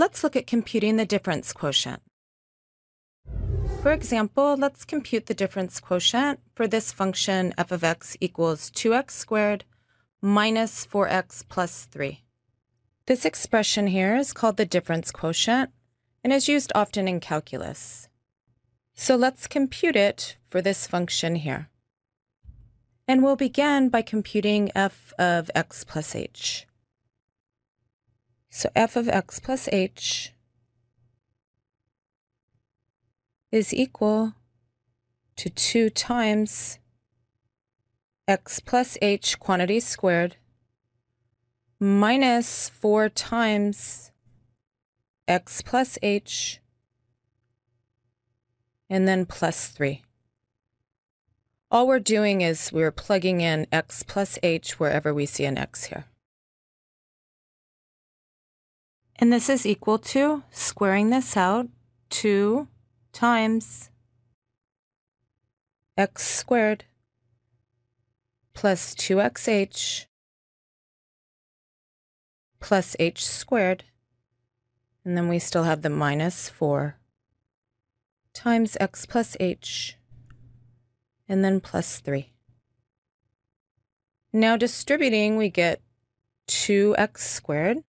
Let's look at computing the difference quotient. For example, let's compute the difference quotient for this function f of x equals 2x squared minus 4x plus 3. This expression here is called the difference quotient and is used often in calculus. So let's compute it for this function here. And we'll begin by computing f of x plus h. So f of x plus h is equal to 2 times x plus h quantity squared minus 4 times x plus h and then plus 3. All we're doing is we're plugging in x plus h wherever we see an x here. And this is equal to, squaring this out, 2 times x squared plus 2xh plus h squared. And then we still have the minus 4 times x plus h and then plus 3. Now distributing, we get 2x squared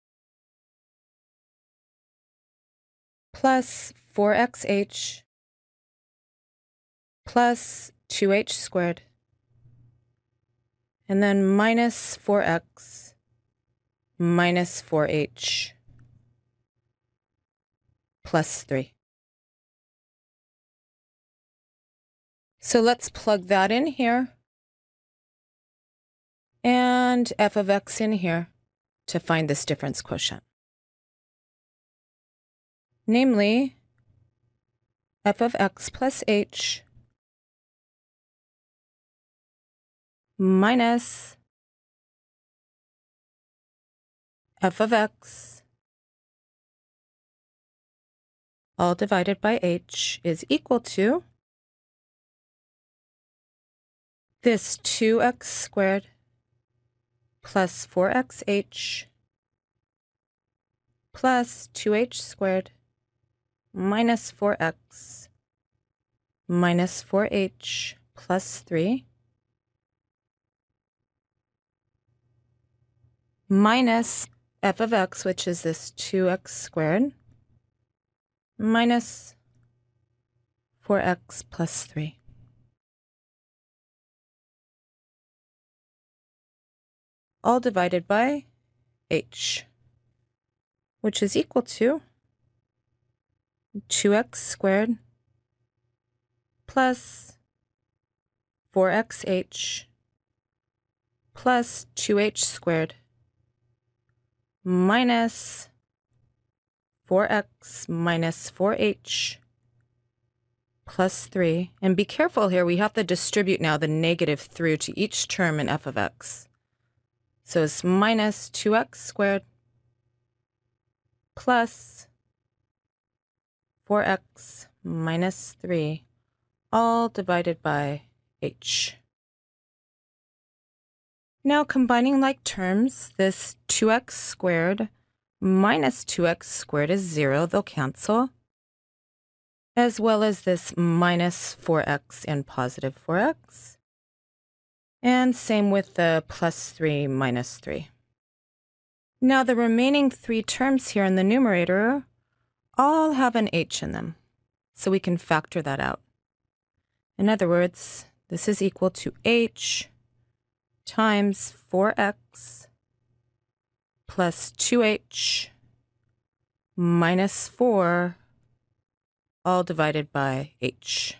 plus 4xh plus 2h squared and then minus 4x minus 4h plus 3. So let's plug that in here and f of x in here to find this difference quotient. Namely, f of x plus h minus f of x all divided by h is equal to this 2x squared plus 4xh plus 2h squared minus 4x minus 4h plus 3 minus f of x, which is this 2x squared, minus 4x plus 3. All divided by h, which is equal to 2x squared plus 4xh plus 2h squared minus 4x minus 4h plus 3. And be careful here, we have to distribute now the negative through to each term in f of x. So it's minus 2x squared plus 4x minus 3, all divided by h. Now combining like terms, this 2x squared minus 2x squared is 0, they'll cancel, as well as this minus 4x and positive 4x. And same with the plus 3 minus 3. Now the remaining three terms here in the numerator all have an h in them, so we can factor that out. In other words, this is equal to h times 4x plus 2h minus 4 all divided by h.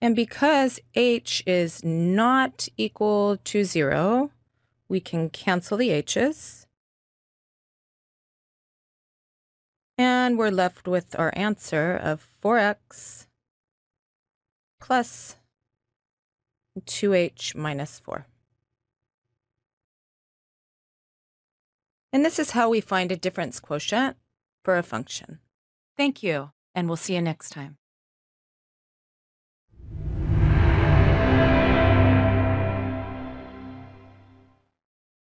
And because h is not equal to 0, we can cancel the h's. And we're left with our answer of 4x plus 2h minus 4. And this is how we find a difference quotient for a function. Thank you, and we'll see you next time.